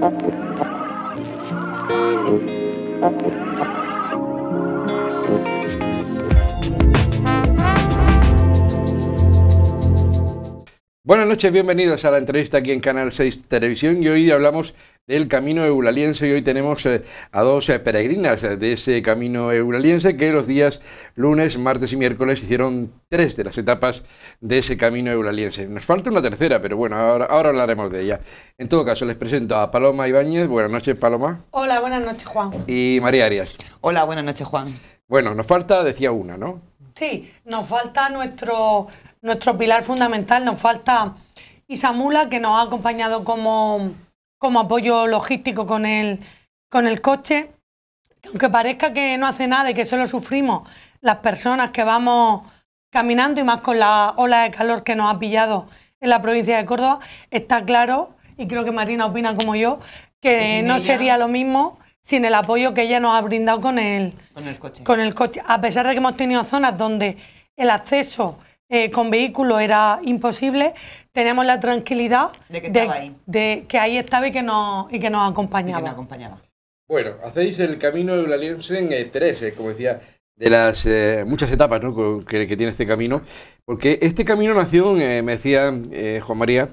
Thank you. Buenas noches, bienvenidos a la entrevista aquí en Canal 6 Televisión y hoy hablamos del Camino Euraliense y hoy tenemos eh, a dos eh, peregrinas de ese Camino Euraliense que los días lunes, martes y miércoles hicieron tres de las etapas de ese Camino Euraliense. Nos falta una tercera, pero bueno, ahora, ahora hablaremos de ella. En todo caso, les presento a Paloma Ibáñez. Buenas noches, Paloma. Hola, buenas noches, Juan. Y María Arias. Hola, buenas noches, Juan. Bueno, nos falta, decía una, ¿no? Sí, nos falta nuestro, nuestro pilar fundamental, nos falta Isamula, que nos ha acompañado como, como apoyo logístico con el, con el coche. Aunque parezca que no hace nada y que solo sufrimos las personas que vamos caminando y más con la ola de calor que nos ha pillado en la provincia de Córdoba, está claro, y creo que Marina opina como yo, que no sería lo mismo sin el apoyo que ella nos ha brindado con el, Con el coche. con el coche. A pesar de que hemos tenido zonas donde el acceso eh, con vehículos era imposible, tenemos la tranquilidad De que ahí. de que ahí estaba y que nos, y que nos Y que acompañaba. Bueno, hacéis el Camino Euraliense en eh, tres, eh, como decía, de las eh, muchas etapas ¿no? que, que tiene este camino, porque este camino nació, eh, me decía eh, Juan María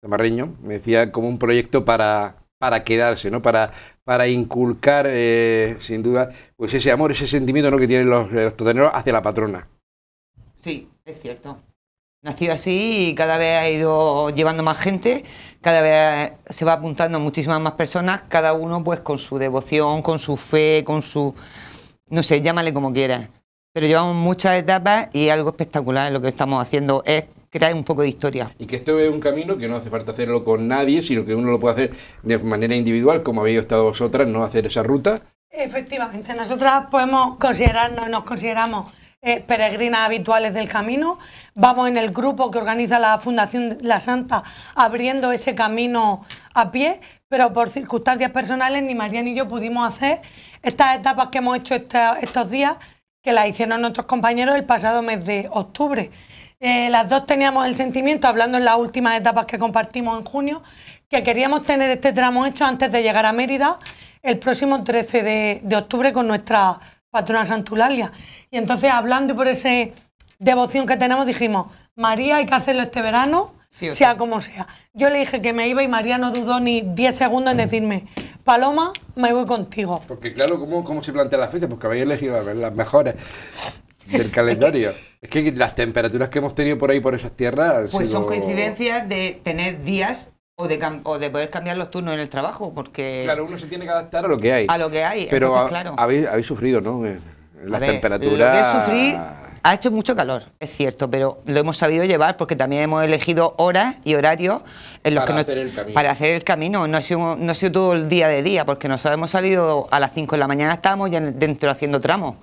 Zamarreño, me decía como un proyecto para, para quedarse, ¿no? para, para inculcar, eh, sin duda, pues ese amor, ese sentimiento ¿no? que tienen los, los toteneros hacia la patrona. Sí, es cierto. Nació así y cada vez ha ido llevando más gente, cada vez se va apuntando muchísimas más personas, cada uno pues con su devoción, con su fe, con su... no sé, llámale como quieras. Pero llevamos muchas etapas y algo espectacular lo que estamos haciendo es crear un poco de historia. Y que esto es un camino que no hace falta hacerlo con nadie, sino que uno lo puede hacer de manera individual, como habéis estado vosotras, no hacer esa ruta. Efectivamente, nosotras podemos considerarnos, nos consideramos eh, peregrinas habituales del camino. Vamos en el grupo que organiza la Fundación La Santa abriendo ese camino a pie, pero por circunstancias personales ni María ni yo pudimos hacer estas etapas que hemos hecho estos días, que las hicieron nuestros compañeros el pasado mes de octubre. Eh, las dos teníamos el sentimiento, hablando en las últimas etapas que compartimos en junio, que queríamos tener este tramo hecho antes de llegar a Mérida el próximo 13 de, de octubre con nuestra patrona Santulalia. Y entonces, hablando por esa devoción que tenemos, dijimos, María, hay que hacerlo este verano, Sí sea sí. como sea. Yo le dije que me iba y María no dudó ni 10 segundos en decirme, Paloma, me voy contigo. Porque claro, ¿cómo, cómo se plantea la fecha? Porque habéis elegido las, mejores del calendario. Es que las temperaturas que hemos tenido por ahí, por esas tierras... Pues son coincidencias de tener días o de, o de poder cambiar los turnos en el trabajo, porque Claro, uno se tiene que adaptar a lo que hay. a lo que hay. Pero entonces, claro. habéis, habéis sufrido, ¿no? Eh, Las ver, temperaturas... Lo que ha hecho mucho calor, es cierto, pero lo hemos sabido llevar porque también hemos elegido horas y horarios en los Para que hacer el camino. para hacer el camino. No ha, sido, no ha sido todo el día de día, porque nosotros hemos salido a las 5 de la mañana, estábamos ya dentro haciendo tramos.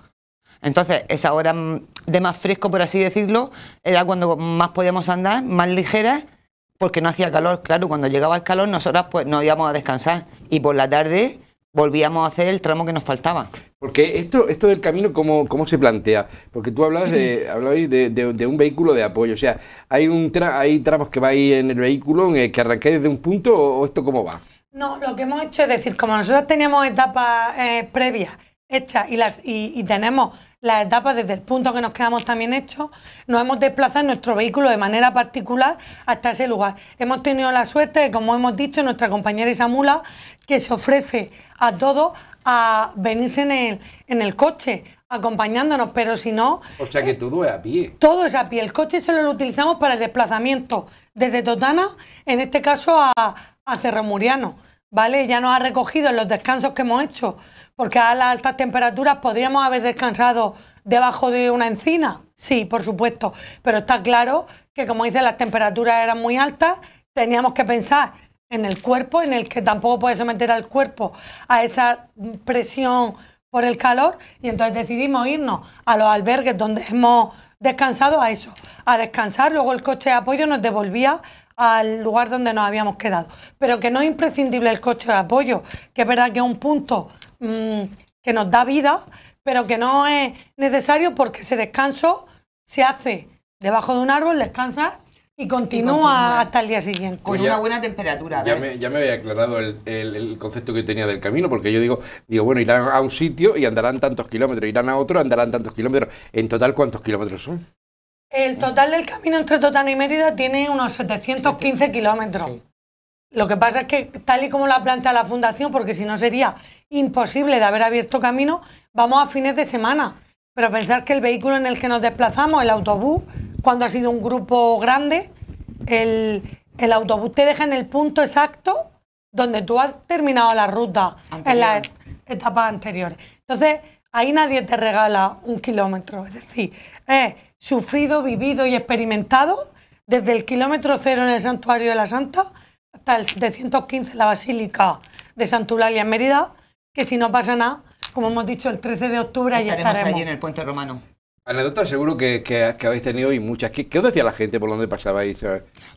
Entonces, esa hora mm, de más fresco, por así decirlo, era cuando más podíamos andar, más ligeras, porque no hacía calor. Claro, cuando llegaba el calor, nosotras pues nos íbamos a descansar y por la tarde volvíamos a hacer el tramo que nos faltaba. Porque esto, esto del camino, ¿cómo, cómo se plantea? Porque tú hablabas de, hablabais de, de- de un vehículo de apoyo. O sea, ¿hay, un tra- hay tramos que vais en el vehículo en el que arrancáis desde un punto o, o esto cómo va? No, lo que hemos hecho es decir, como nosotros teníamos etapas eh, previas hechas y, las, y, y tenemos las etapas desde el punto que nos quedamos también hechos, nos hemos desplazado en nuestro vehículo de manera particular hasta ese lugar. Hemos tenido la suerte de, como hemos dicho, nuestra compañera Isamula, que se ofrece a todos a venirse en el, en el coche acompañándonos, pero si no, O sea, que todo es a pie. todo es a pie. El coche solo lo utilizamos para el desplazamiento desde Totana, en este caso a, a Cerro Muriano. ¿Vale? Ya nos ha recogido en los descansos que hemos hecho, porque a las altas temperaturas podríamos haber descansado debajo de una encina. Sí, por supuesto. Pero está claro que, como dice, las temperaturas eran muy altas, teníamos que pensar en el cuerpo, en el que tampoco puede someter al cuerpo a esa presión por el calor y entonces decidimos irnos a los albergues donde hemos descansado a eso, a descansar, luego el coche de apoyo nos devolvía al lugar donde nos habíamos quedado. Pero que no es imprescindible el coche de apoyo, que es verdad que es un punto mm, que nos da vida, pero que no es necesario porque ese descanso se hace debajo de un árbol, descansas y continúa, continúa. hasta el día siguiente. Con Pues ya- una buena temperatura. Ya me, ya me había aclarado el, el- el concepto que tenía del camino, porque yo digo, digo, bueno, irán a un sitio y andarán tantos kilómetros, irán a otro, andarán tantos kilómetros. En total, ¿cuántos kilómetros son? El total del camino entre Totana y Mérida tiene unos 715 kilómetros. Sí. Lo que pasa es que, tal y como la plantea la Fundación, porque si no sería imposible de haber abierto camino, vamos a fines de semana. Pero pensar que el vehículo en el que nos desplazamos, el autobús, cuando ha sido un grupo grande, el, el autobús te deja en el punto exacto donde tú has terminado la ruta en las etapas anteriores. Entonces, ahí nadie te regala un kilómetro. Es decir, es sufrido, vivido y experimentado desde el kilómetro cero en el Santuario de la Santa hasta el 715 en la Basílica de Santulalia en Mérida, que si no pasa nada, como hemos dicho, el 13 de octubre ahí Estaremos estaremos. allí en el puente romano. Anécdotas seguro que, que- habéis tenido y muchas. ¿Qué, qué os decía la gente por donde pasabais?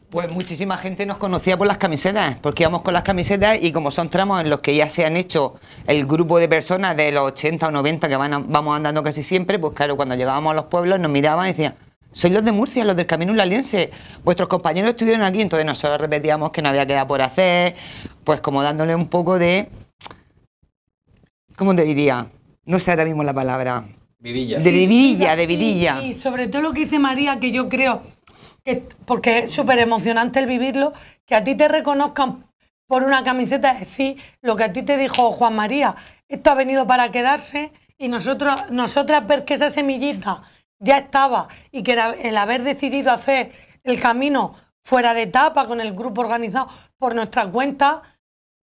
Pues muchísima gente nos conocía por las camisetas, porque íbamos con las camisetas y como son tramos en los que ya se han hecho el grupo de personas de los 80 o 90 que vamos andando casi siempre, pues claro, cuando llegábamos a los pueblos nos miraban y decían, sois los de Murcia, los del Camino Ulaliense, vuestros compañeros estuvieron aquí, entonces nosotros repetíamos que no había queda por hacer, pues como dándole un poco de... ¿Cómo te diría? No sé ahora mismo la palabra. Vidilla. De vidilla, de vidilla. Y, sobre todo lo que dice María, que yo creo que, porque es súper emocionante el vivirlo, que a ti te reconozcan por una camiseta, es decir, lo que a ti te dijo Juan María, esto ha venido para quedarse y nosotros, nosotras ver que esa semillita ya estaba y que era el haber decidido hacer el camino fuera de etapa con el grupo organizado por nuestra cuenta,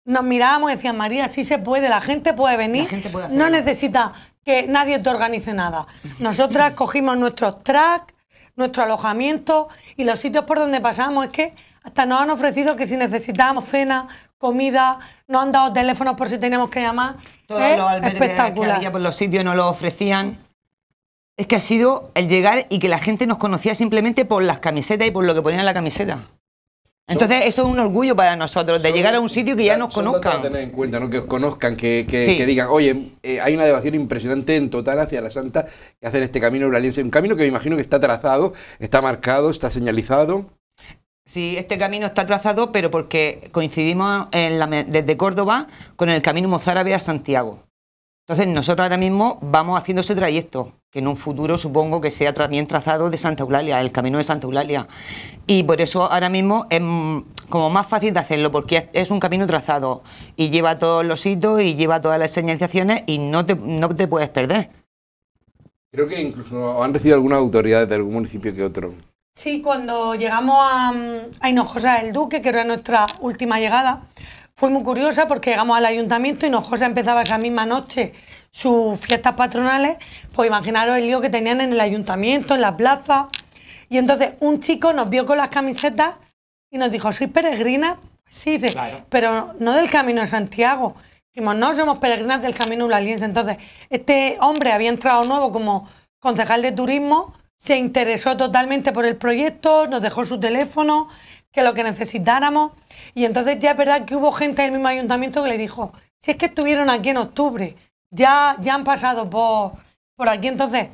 nos mirábamos y decían, María, sí se puede, la gente puede venir, La gente puede no hacerlo". necesita que nadie te organice nada. Nosotras cogimos nuestros tracks, nuestro alojamiento y los sitios por donde pasamos. Es que hasta nos han ofrecido que si necesitábamos cena, comida, nos han dado teléfonos por si teníamos que llamar. Todos Es los albergues que había por los sitios nos lo ofrecían. Es que ha sido el llegar y que la gente nos conocía simplemente por las camisetas y por lo que ponían en la camiseta. Entonces, eso es un orgullo para nosotros, de llegar a un sitio que ya nos conozcan. tener en cuenta, ¿no? que os conozcan, que, que- Sí. que digan, oye, eh, hay una devoción impresionante en total hacia la Santa que hacen este camino uraliense. Un camino que me imagino que está trazado, está marcado, está señalizado. Sí, este camino está trazado, pero porque coincidimos en la me- desde Córdoba con el camino mozárabe a Santiago. Entonces, nosotros ahora mismo vamos haciendo ese trayecto, que en un futuro supongo que sea también trazado de Santa Eulalia, el camino de Santa Eulalia. Y por eso ahora mismo es como más fácil de hacerlo, porque es- un camino trazado y lleva todos los hitos y lleva todas las señalizaciones y no te, no te puedes perder. Creo que incluso han recibido algunas autoridades de algún municipio que otro. Sí, cuando llegamos a, a Hinojosa del Duque, que era nuestra última llegada, fue muy curiosa porque llegamos al ayuntamiento y Hinojosa empezaba esa misma noche sus fiestas patronales. Pues imaginaros el lío que tenían en el ayuntamiento, en la plaza. Y entonces un chico nos vio con las camisetas y nos dijo, ¿sois peregrinas? Pues sí, dice, pero no del Camino de Santiago. Dijimos, no, somos peregrinas del Camino Ulaliense. Entonces, este hombre había entrado nuevo como concejal de turismo, se interesó totalmente por el proyecto, nos dejó su teléfono, que lo que necesitáramos. Y entonces ya es verdad que hubo gente del mismo ayuntamiento que le dijo, si es que estuvieron aquí en octubre, ya, ya han pasado por, por aquí. Entonces,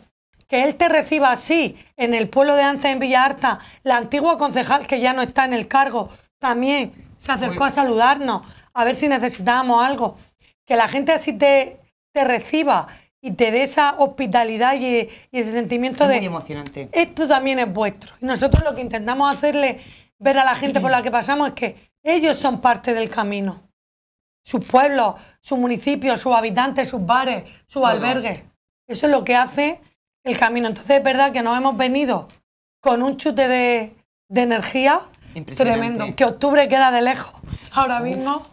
que él te reciba así en el pueblo de antes, en Villa Arta, la antigua concejal que ya no está en el cargo, también se acercó a saludarnos, a ver si necesitábamos algo. Que la gente así te, te reciba y te dé esa hospitalidad y, y ese sentimiento Es de muy emocionante. esto también es vuestro. Y nosotros lo que intentamos hacerle ver a la gente por la que pasamos es que ellos son parte del camino. Sus pueblos, sus municipios, sus habitantes, sus bares, sus albergues. Eso es lo que hace el camino. Entonces es verdad que nos hemos venido con un chute de, de energía tremendo. Que octubre queda de lejos. Ahora mismo.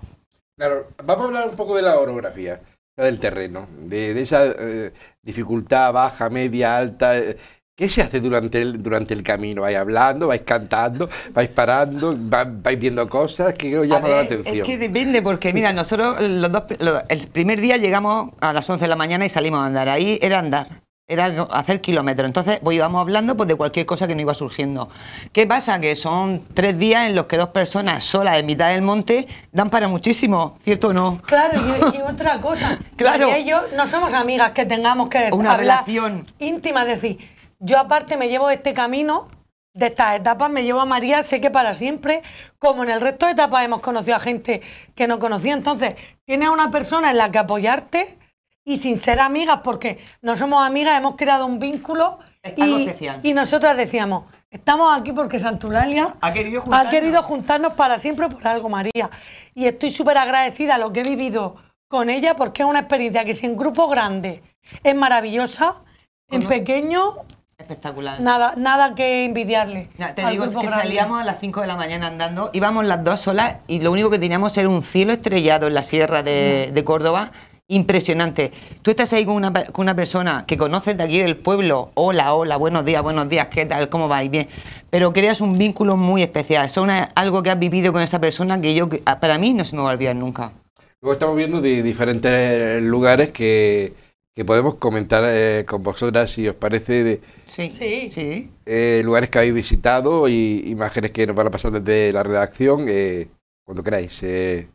Claro, vamos a hablar un poco de la orografía, del terreno, de, de esa eh, dificultad baja, media, alta. eh, ¿Qué se hace durante el, durante el camino? ¿Vais hablando, vais cantando, vais parando, va- vais viendo cosas? ¿Qué os A llama la atención? Es que depende, porque mira, nosotros los dos, el primer día llegamos a las 11 de la mañana y salimos a andar. Ahí era andar, era hacer kilómetros. Entonces, pues íbamos hablando pues, de cualquier cosa que nos iba surgiendo. ¿Qué pasa? Que son tres días en los que dos personas solas en mitad del monte dan para muchísimo, ¿cierto o no? Claro, y, y otra cosa. Claro. Y ellos no somos amigas que tengamos que Una hablar relación. íntima. Decir, yo aparte me llevo este camino de estas etapas me llevo a María, sé que para siempre, como en el resto de etapas hemos conocido a gente que no conocía. Entonces, tienes a una persona en la que apoyarte y sin ser amigas, porque no somos amigas, hemos creado un vínculo y, y nosotras decíamos, estamos aquí porque Santulalia Ha querido ha juntarnos. querido juntarnos para siempre por algo, María. Y estoy súper agradecida a lo que he vivido con ella, porque es una experiencia que si en grupo grande es maravillosa, en pequeño Espectacular. nada, nada que envidiarle. Te digo, es que grande. salíamos a las 5 de la mañana andando, íbamos las dos solas y lo único que teníamos era un cielo estrellado en la sierra de, de Córdoba. Impresionante. Tú estás ahí con una, con una persona que conoces de aquí del pueblo. Hola, hola, buenos días, buenos días, ¿qué tal? ¿Cómo vais? Bien. Pero creas un vínculo muy especial. Es algo que has vivido con esa persona que yo, para mí, no se me va a olvidar nunca. Luego estamos viendo de diferentes lugares que, que podemos comentar eh, con vosotras, si os parece, de Sí. Sí. Sí. eh, lugares que habéis visitado y imágenes que nos van a pasar desde la redacción, eh, cuando queráis. eh.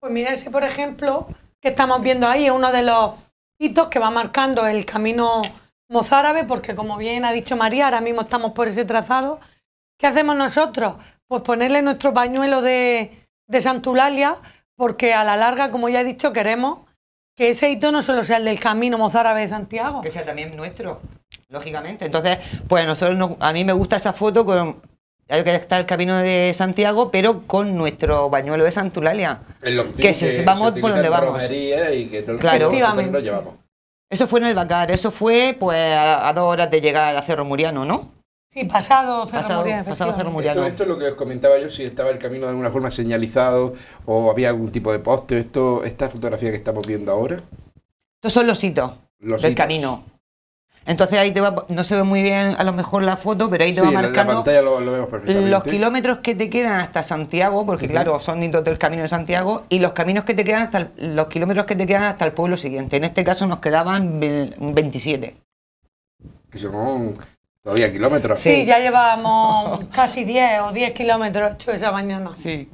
Pues mira, ese por ejemplo, que estamos viendo ahí, es uno de los hitos que va marcando el camino mozárabe, porque como bien ha dicho María, ahora mismo estamos por ese trazado. ¿Qué hacemos nosotros? Pues ponerle nuestro pañuelo de, de Santulalia, porque a la larga, como ya he dicho, queremos que ese hito no solo sea el del camino mozárabe de Santiago. Que sea también nuestro, lógicamente. Entonces, pues a nosotros nos- a mí me gusta esa foto con hay que está el camino de Santiago, pero con nuestro bañuelo de Santulalia. El objetivo Que se- vamos por utiliza donde vamos. y que todo el Claro. Efectivamente. llevamos. Eso fue en el Bacar, eso fue pues a, a dos horas de llegar a Cerro Muriano, ¿no? Sí, pasado Cerro Pasado- Muriano, pasado Cerro efectivamente. Muriano. Esto, esto es lo que os comentaba yo, si estaba el camino de alguna forma señalizado o había algún tipo de poste. Esto, esta fotografía que estamos viendo ahora, Estos son los hitos Los del hitos. camino. Entonces ahí te va, no se ve muy bien a lo mejor la foto, pero ahí te sí, va en la- la marcando pantalla lo, lo vemos perfectamente. los kilómetros que te quedan hasta Santiago, porque claro, son hitos del camino de Santiago, y los caminos que te quedan hasta el- los kilómetros que te quedan hasta el pueblo siguiente. En este caso nos quedaban ve- 27. Que son todavía kilómetros. Sí, ya llevábamos casi 10 o 10 kilómetros hechos esa mañana. Sí.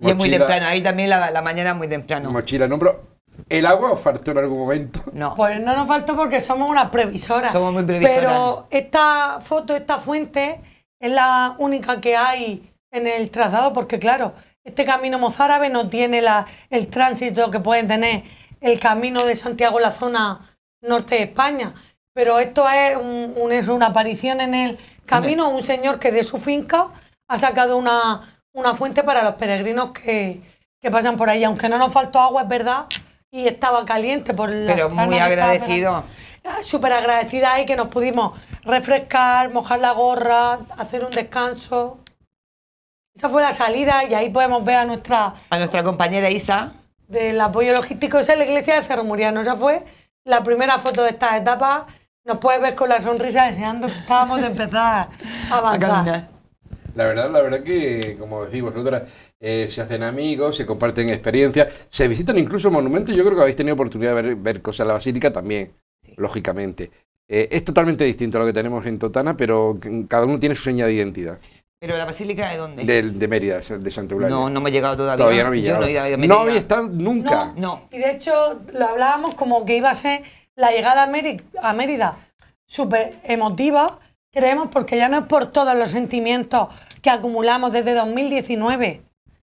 Y es muy temprano, ahí también la, la mañana es muy temprano. Mochila en hombro. ¿El agua os faltó en algún momento? No. Pues no nos faltó porque somos unas previsoras. Somos muy previsoras. Pero esta foto, esta fuente, es la única que hay en el trazado porque, claro, este camino mozárabe no tiene la, el tránsito que puede tener el camino de Santiago en la zona norte de España. Pero esto es, un- un- es una aparición en el camino, un señor que de su finca ha sacado una, una fuente para los peregrinos que, que pasan por ahí. Aunque no nos faltó agua, es verdad, y estaba caliente por la Pero muy agradecido. pegando. Súper agradecida ahí que nos pudimos refrescar, mojar la gorra, hacer un descanso. Esa fue la salida y ahí podemos ver a nuestra A nuestra compañera Isa, del apoyo logístico. Esa es la iglesia de Cerro Muriano. Esa fue la primera foto de esta etapa. Nos puedes ver con la sonrisa deseando que estábamos de empezar a avanzar. La verdad, la verdad que, como decís vosotras, eh, se hacen amigos, se comparten experiencias, se visitan incluso monumentos. Yo creo que habéis tenido oportunidad de ver, ver cosas en la basílica también, lógicamente. Eh, es totalmente distinto a lo que tenemos en Totana, pero cada uno tiene su seña de identidad. Pero la basílica de dónde? De, de Mérida, de Santa Eulalia. No, no me he llegado todavía. Todavía no había Yo llegado. no he ido a No Mérida. había estado nunca. No. Y de hecho lo hablábamos como que iba a ser la llegada a, Mérida súper emotiva, creemos, porque ya no es por todos los sentimientos que acumulamos desde 2019,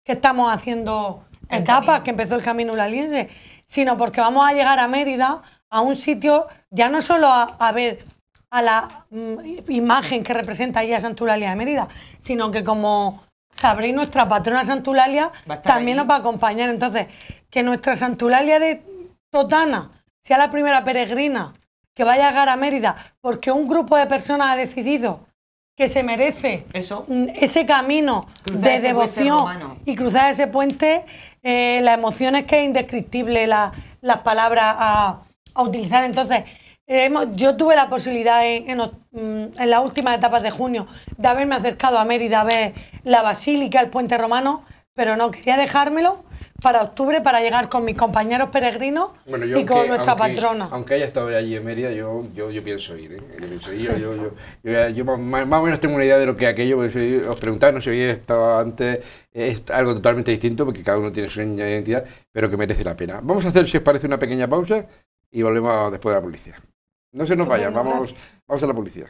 que estamos haciendo El etapas, camino. que empezó el camino ulaliense, sino porque vamos a llegar a Mérida, a un sitio, ya no solo a, a ver a la mm, imagen que representa ahí a Santulalia de Mérida, sino que como sabréis, nuestra patrona Santulalia también allí. nos va a acompañar. Entonces, que nuestra Santulalia de Totana sea la primera peregrina que vaya a llegar a Mérida, porque un grupo de personas ha decidido que se merece Eso. ese camino Cruzar de ese devoción y cruzar ese puente, eh, la emoción es que es indescriptible la- las palabras a, a utilizar. Entonces, eh, yo tuve la posibilidad en, en, mm, en las últimas etapas de junio de haberme acercado a Mérida a ver la basílica, el puente romano, pero no quería dejármelo para octubre para llegar con mis compañeros peregrinos Bueno, y con aunque- nuestra aunque- patrona. Aunque haya estado allí en Mérida, yo, yo, yo pienso ir. ¿eh? Yo pienso ir. Yo, yo, yo, yo, ya- yo más, más o menos tengo una idea de lo que aquello, os preguntaba, no sé si había estado antes, es algo totalmente distinto, porque cada uno tiene su identidad, pero que merece la pena. Vamos a hacer, si os parece, una pequeña pausa y volvemos después de la publicidad. No se nos vayan, vamos, vamos a la publicidad.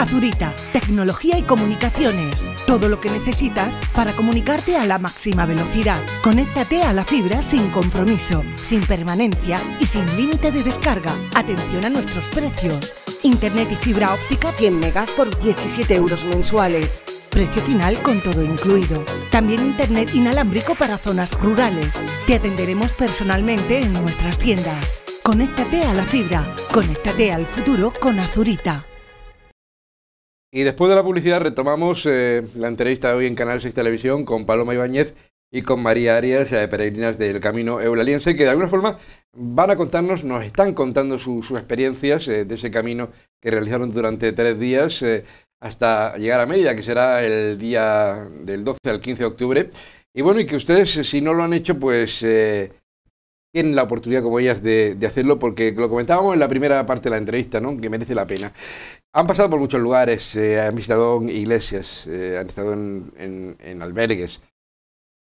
Azurita, tecnología y comunicaciones. Todo lo que necesitas para comunicarte a la máxima velocidad. Conéctate a la fibra sin compromiso, sin permanencia y sin límite de descarga. Atención a nuestros precios. Internet y fibra óptica 100 megas por 17 euros mensuales. Precio final con todo incluido. También internet inalámbrico para zonas rurales. Te atenderemos personalmente en nuestras tiendas. Conéctate a la fibra. Conéctate al futuro con Azurita. Y después de la publicidad retomamos eh, la entrevista de hoy en Canal 6 Televisión con Paloma Ibáñez y con María Arias, eh, peregrinas del Camino Eulaliense, que de alguna forma van a contarnos, nos están contando sus experiencias eh, de ese camino que realizaron durante tres días hasta llegar a Mérida, que será el día del 12 al 15 de octubre. Y bueno, y que ustedes, si no lo han hecho, pues tienen la oportunidad como ellas de, hacerlo porque lo comentábamos en la primera parte de la entrevista, ¿no? que merece la pena. Han pasado por muchos lugares, eh, han visitado iglesias, eh, han estado en, albergues.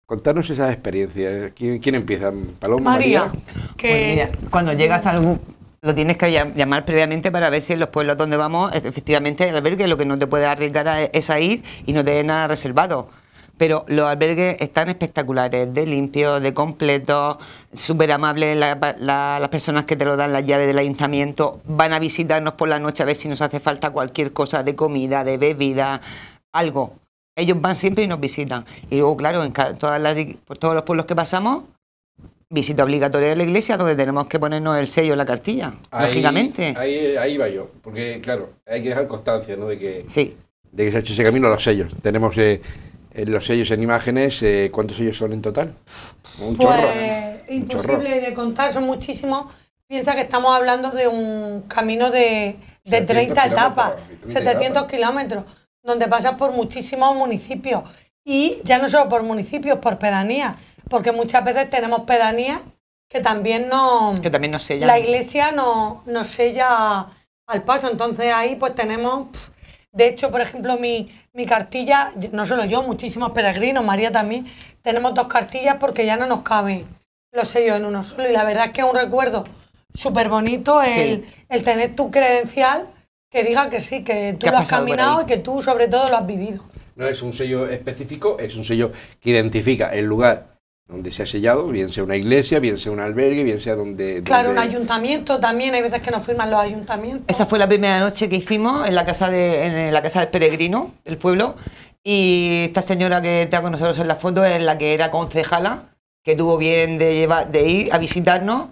Contanos esa experiencia. ¿Quién, empieza? ¿Paloma? María. Que... Pues cuando llegas a algún lo tienes que llamar previamente para ver si en los pueblos donde vamos, efectivamente, el albergue lo que no te puede arriesgar es a ir y no te nada reservado pero los albergues están espectaculares, de limpio, de completo, súper amables las personas que te lo dan las llaves del ayuntamiento, van a visitarnos por la noche a ver si nos hace falta cualquier cosa de comida, de bebida, algo. Ellos van siempre y nos visitan. Y luego, claro, en todas las, por todos los pueblos que pasamos, visita obligatoria de la iglesia donde tenemos que ponernos el sello en la cartilla, lógicamente. Ahí, ahí va yo, porque claro, hay que dejar constancia ¿no? de, que, sí. de que se ha hecho ese camino a los sellos. Tenemos... Eh, los sellos en imágenes, eh, ¿cuántos sellos son en total? Un pues, chorro. Imposible de contar, son muchísimos. Piensa que estamos hablando de un camino de, de 30 etapas, 700 kilómetros, donde pasas por muchísimos municipios. Y ya no solo por municipios, por pedanías, porque muchas veces tenemos pedanías que también no que también nos sellan. La iglesia nos no sella al paso, entonces ahí pues tenemos de hecho, por ejemplo, mi, cartilla, no solo yo, muchísimos peregrinos, María también, tenemos dos cartillas porque ya no nos caben los sellos en uno solo. Y la verdad es que es un recuerdo súper bonito el, tener tu credencial que diga que sí, que tú lo has caminado y que tú sobre todo lo has vivido. No es un sello específico, es un sello que identifica el lugar donde se ha sellado, bien sea una iglesia, bien sea un albergue, bien sea donde... Claro, un ayuntamiento también, hay veces que nos firman los ayuntamientos. Esa fue la primera noche que hicimos en la casa, de, en la casa del peregrino, el pueblo, y esta señora que está con nosotros en la foto es la que era concejala, que tuvo bien de, llevar, de ir a visitarnos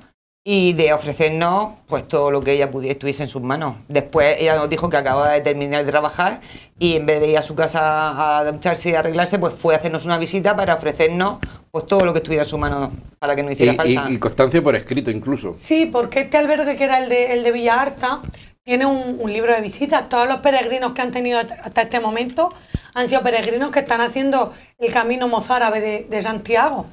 y de ofrecernos pues todo lo que ella pudiera estuviese en sus manos. Después ella nos dijo que acababa de terminar de trabajar y en vez de ir a su casa a ducharse y arreglarse, pues fue a hacernos una visita para ofrecernos pues todo lo que estuviera en su mano para que no hiciera falta. Y, constancia por escrito incluso. Sí, porque este albergue que era el de, el de Villa Arta tiene un, libro de visitas. Todos los peregrinos que han tenido hasta este momento han sido peregrinos que están haciendo el camino mozárabe de, de Santiago.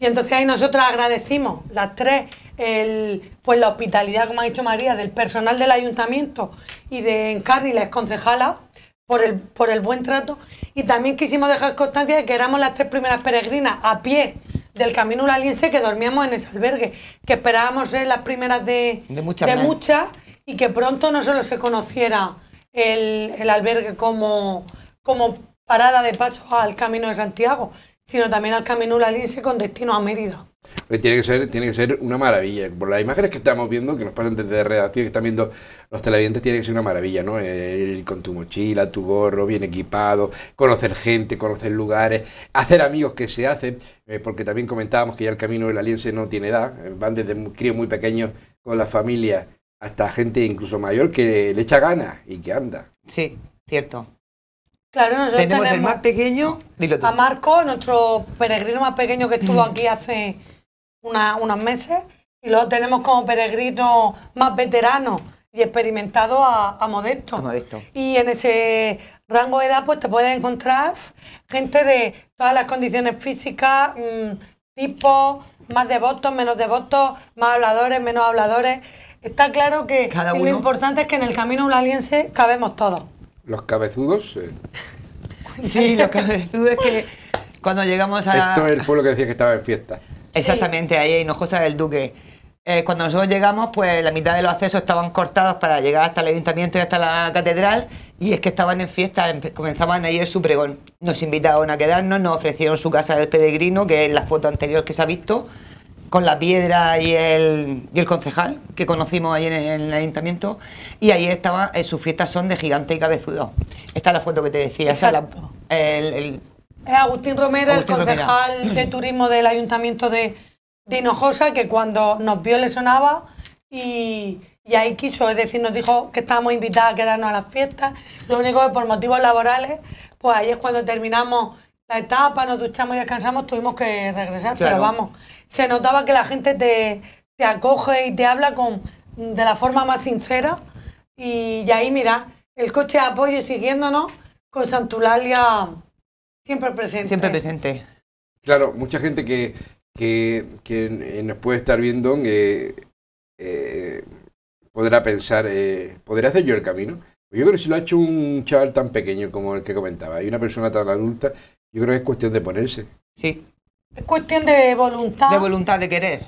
Y entonces ahí nosotros agradecimos las tres el, pues la hospitalidad, como ha dicho María, del personal del ayuntamiento y de Encarni, la concejala, por el, por el buen trato. Y también quisimos dejar constancia de que éramos las tres primeras peregrinas a pie del Camino Uraliense que dormíamos en ese albergue, que esperábamos ser las primeras de, de muchas, y que pronto no solo se conociera el, el albergue como, como parada de paso al Camino de Santiago, sino también al Camino Uraliense con destino a Mérida. Pues tiene que ser, tiene que ser una maravilla. Por las imágenes que estamos viendo, que nos pasan desde redacción, que están viendo los televidentes, tiene que ser una maravilla, ¿no? Ir con tu mochila, tu gorro, bien equipado, conocer gente, conocer lugares, hacer amigos que se hacen, eh, porque también comentábamos que ya el camino del aliense no tiene edad, eh, van desde críos muy pequeños con la familia hasta gente incluso mayor que le echa ganas y que anda. Sí, cierto. Claro, nosotros tenemos, el más pequeño, a Marco, nuestro peregrino más pequeño que estuvo aquí hace unos meses, y luego tenemos como peregrino más veterano y experimentado a, Modesto. Y en ese rango de edad pues te puedes encontrar gente de todas las condiciones físicas, mm, tipos, más devotos, menos devotos, más habladores, menos habladores. Está claro que lo importante es que en el camino ulaliense cabemos todos. Los cabezudos. Eh. Sí, los cabezudos es que cuando llegamos a. Esto es el pueblo que decía que estaba en fiesta. Exactamente, ahí en Hinojosa del Duque. Eh, cuando nosotros llegamos, pues la mitad de los accesos estaban cortados para llegar hasta el ayuntamiento y hasta la catedral, y es que estaban en fiesta, comenzaban ayer su pregón. Nos invitaron a quedarnos, nos ofrecieron su casa del peregrino, que es la foto anterior que se ha visto, con la piedra y el, y el concejal que conocimos ayer en, en el ayuntamiento, y ahí estaba, eh, sus fiestas son de gigante y cabezudo. Esta es la foto que te decía, esa es la- el- el- Es Agustín Romero, Agustín el Romero. concejal de turismo del ayuntamiento de, de Hinojosa, que cuando nos vio le sonaba y, y ahí quiso, es decir, nos dijo que estábamos invitados a quedarnos a las fiestas. Lo único que por motivos laborales, pues ahí es cuando terminamos la etapa, nos duchamos y descansamos, tuvimos que regresar, Claro. pero vamos, se notaba que la gente te, te acoge y te habla con, de la forma más sincera y, y ahí mira, el coche de apoyo siguiéndonos con Santulalia siempre presente. siempre presente. Claro, mucha gente que, que, que, nos puede estar viendo eh, eh, podrá pensar, eh, ¿podré hacer yo el camino? Yo creo que si lo ha hecho un chaval tan pequeño como el que comentaba y una persona tan adulta, yo creo que es cuestión de ponerse. Sí, Es cuestión de voluntad, de voluntad de querer,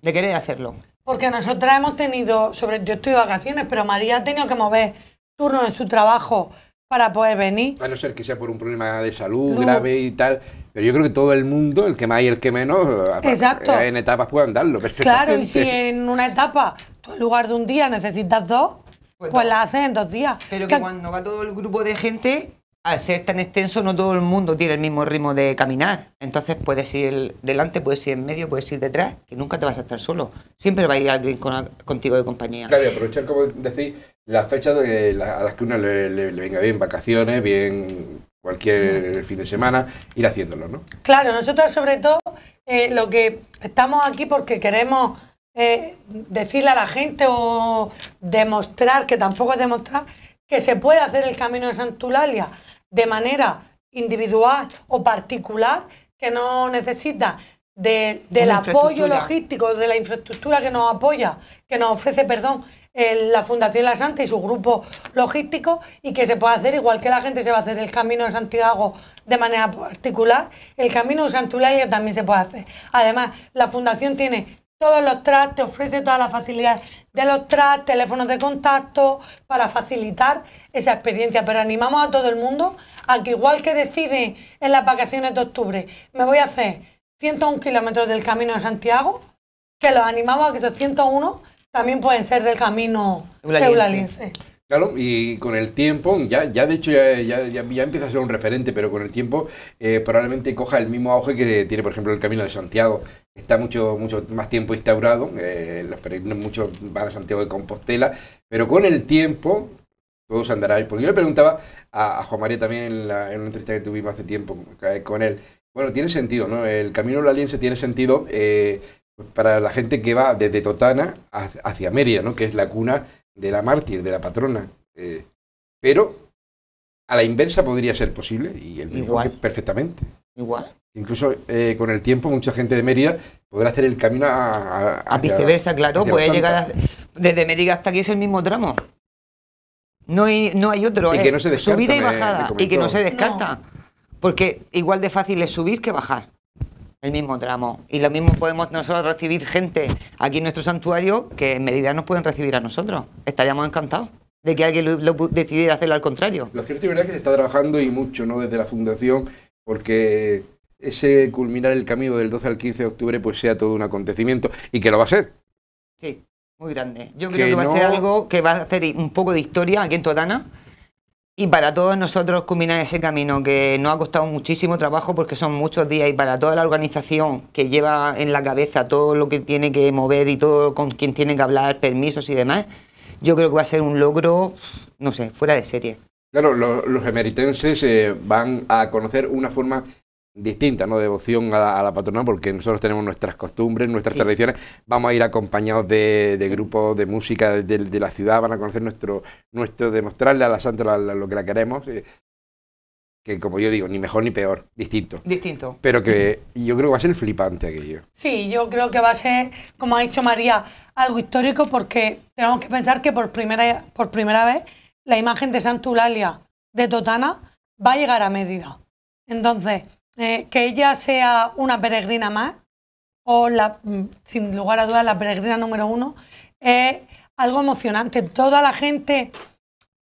de querer hacerlo. porque nosotras hemos tenido, sobre yo estoy de vacaciones, pero María ha tenido que mover turnos en su trabajo para poder venir. A no ser que sea por un problema de salud No. grave y tal. Pero yo creo que todo el mundo, el que más y el que menos, Exacto. en etapas puedan darlo perfectamente. Claro, y si en una etapa, tú en lugar de un día necesitas dos, Pues pues, la haces en dos días. Pero Que- que cuando va todo el grupo de gente, al ser tan extenso, no todo el mundo tiene el mismo ritmo de caminar. Entonces puedes ir delante, puedes ir en medio, puedes ir detrás, que nunca te vas a estar solo. Siempre va a ir alguien con- contigo de compañía. Claro, y aprovechar, como decís, las fechas de- la- a las que uno le, le- le venga bien, vacaciones, bien cualquier fin de semana, ir haciéndolo, ¿no? Claro, nosotros sobre todo eh, lo que estamos aquí porque queremos eh, decirle a la gente o demostrar, que tampoco es demostrar, que se puede hacer el camino de Santulalia de manera individual o particular, que no necesita de- del apoyo logístico, de la infraestructura que nos apoya, que nos ofrece, perdón, el- la Fundación La Santa y su grupo logístico, y que se puede hacer igual que la gente se va a hacer el camino de Santiago de manera particular, el camino de Santulalia también se puede hacer. Además, la Fundación tiene todos los tracks, te ofrece todas las facilidades de los tracks, teléfonos de contacto, para facilitar esa experiencia. Pero animamos a todo el mundo a que igual que deciden en las vacaciones de octubre, me voy a hacer 101 kilómetros del camino de Santiago, que los animamos a que esos 101 también pueden ser del camino Eulaliense. Claro, y con el tiempo, ya, ya de hecho ya, ya, empieza a ser un referente, pero con el tiempo eh, probablemente coja el mismo auge que tiene, por ejemplo, el Camino de Santiago. Está mucho, mucho más tiempo instaurado, eh, los muchos van a Santiago de Compostela, pero con el tiempo todo se andará. Porque yo le preguntaba a, a Juan María también en, la- una entrevista que tuvimos hace tiempo con él, bueno, tiene sentido, ¿no? El Camino Laliense tiene sentido eh, para la gente que va desde Totana hacia Mérida, ¿no? Que es la cuna de la mártir, de la patrona. eh, pero a la inversa podría ser posible, y dijo Igual. perfectamente. Igual. Incluso eh, con el tiempo, mucha gente de Mérida podrá hacer el camino a, a- A hacia- viceversa, claro, puede llegar a- desde Mérida hasta aquí es el mismo tramo. No hay, no hay otro, Y es que no se descarta, subida y me- me bajada, y que no se descarta. Porque igual de fácil es subir que bajar el mismo tramo. Y lo mismo podemos nosotros recibir gente aquí en nuestro santuario que en Mérida nos pueden recibir a nosotros. Estaríamos encantados de que alguien lo, decidiera hacerlo al contrario. Lo cierto y verdad es que se está trabajando y mucho, ¿no? Desde la fundación, porque ese culminar el camino del 12 al 15 de octubre pues sea todo un acontecimiento y que lo va a ser. Sí, muy grande. Yo creo que va a ser algo que va a hacer un poco de historia aquí en Totana. Y para todos nosotros culminar ese camino que nos ha costado muchísimo trabajo porque son muchos días y para toda la organización que lleva en la cabeza todo lo que tiene que mover y todo con quien tiene que hablar, permisos y demás, yo creo que va a ser un logro, no sé, fuera de serie. Claro, lo- los emeritenses eh, van a conocer una forma distinta, ¿no? De devoción a la, a la patrona, porque nosotros tenemos nuestras costumbres, nuestras Sí. tradiciones. Vamos a ir acompañados de, de grupos de música de, de la ciudad, van a conocer nuestro, nuestro demostrarle a la santa la- la- lo que la queremos. eh, que como yo digo, ni mejor ni peor, distinto. Distinto. Pero que yo creo que va a ser flipante aquello. Sí, yo creo que va a ser, como ha dicho María, algo histórico porque tenemos que pensar que por primera, por primera vez la imagen de Santa Eulalia de Totana va a llegar a Mérida. Entonces, eh, que ella sea una peregrina más, o la, mm, sin lugar a dudas la peregrina número uno, es algo emocionante. Toda la gente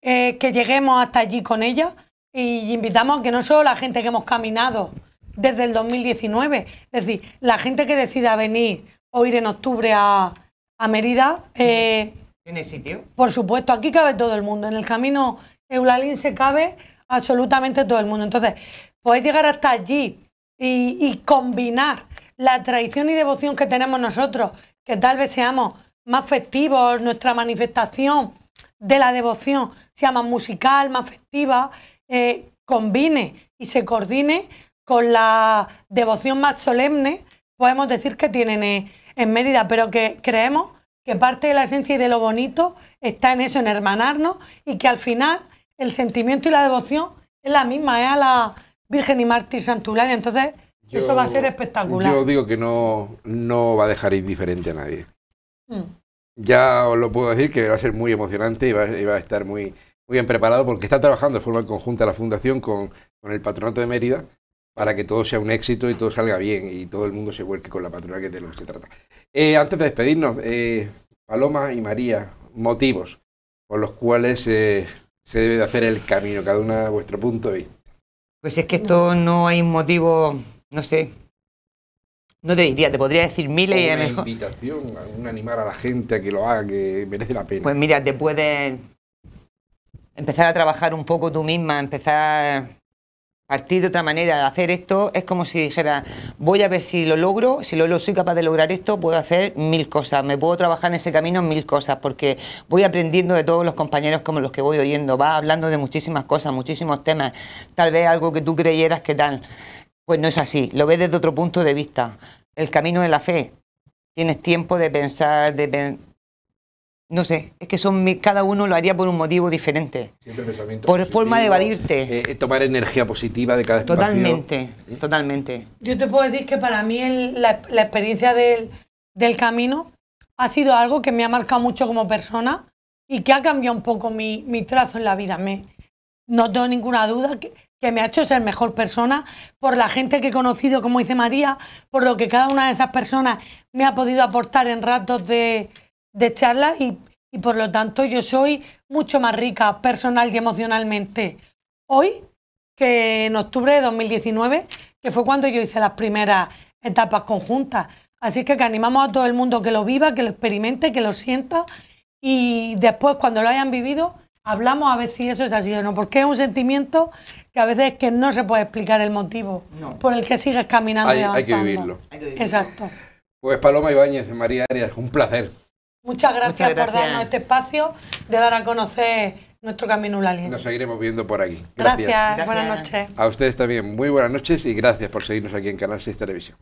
eh, que lleguemos hasta allí con ella y invitamos a que no solo la gente que hemos caminado desde el 2019, es decir, la gente que decida venir o ir en octubre a, a Mérida, eh, ¿Tiene sitio? por supuesto, aquí cabe todo el mundo. En el camino Eulalín se cabe absolutamente todo el mundo. Entonces, poder llegar hasta allí y, combinar la tradición y devoción que tenemos nosotros, que tal vez seamos más festivos, nuestra manifestación de la devoción sea más musical, más festiva, eh, combine y se coordine con la devoción más solemne, podemos decir que tienen en Mérida, pero que creemos que parte de la esencia y de lo bonito está en eso, en hermanarnos y que al final el sentimiento y la devoción es la misma, es a la Virgen y Mártir Santularia. Entonces, eso va a ser espectacular. Yo digo que no, no va a dejar indiferente a nadie. Mm. Ya os lo puedo decir que va a ser muy emocionante y va, y va a estar muy, muy bien preparado porque está trabajando de forma conjunta la Fundación con, con el Patronato de Mérida para que todo sea un éxito y todo salga bien y todo el mundo se vuelque con la patrona que es de lo que se trata. Eh, antes de despedirnos, eh, Paloma y María, motivos por los cuales eh, se debe de hacer el camino, cada una a vuestro punto de vista. Pues es que esto no hay motivo, no sé. No te diría, te podría decir miles y O es una mejor. invitación, a un animar a la gente a que lo haga, que merece la pena. Pues mira, te puedes empezar a trabajar un poco tú misma, empezar a partir de otra manera, hacer esto es como si dijera, voy a ver si lo logro, si lo, soy capaz de lograr esto, puedo hacer mil cosas, me puedo trabajar en ese camino mil cosas, porque voy aprendiendo de todos los compañeros como los que voy oyendo, va hablando de muchísimas cosas, muchísimos temas, tal vez algo que tú creyeras que tal, pues no es así, lo ves desde otro punto de vista. El camino de la fe, tienes tiempo de pensar, de no sé, es que son cada uno lo haría por un motivo diferente. Siempre pensamiento Por forma de evadirte. eh, tomar energía positiva de cada espacio. Totalmente, totalmente. Yo te puedo decir que para mí el- la, la experiencia del, del camino ha sido algo que me ha marcado mucho como persona y que ha cambiado un poco mi, mi trazo en la vida. Me, no tengo ninguna duda que, que me ha hecho ser mejor persona por la gente que he conocido, como dice María, por lo que cada una de esas personas me ha podido aportar en ratos de, de charla y, y por lo tanto yo soy mucho más rica personal y emocionalmente hoy que en octubre de 2019, que fue cuando yo hice las primeras etapas conjuntas. Así que, que animamos a todo el mundo que lo viva, que lo experimente, que lo sienta y después cuando lo hayan vivido hablamos a ver si eso es así o no, porque es un sentimiento que a veces es que no se puede explicar el motivo No. por el que sigues caminando y avanzando. Hay que vivirlo. Exacto. Pues Paloma Ibáñez, María Arias, un placer. Muchas gracias, Muchas por darnos este espacio de dar a conocer nuestro camino Nos ulaliense. seguiremos viendo por aquí. Gracias, Gracias. buenas noches. A ustedes también, muy buenas noches y gracias por seguirnos aquí en Canal 6 Televisión.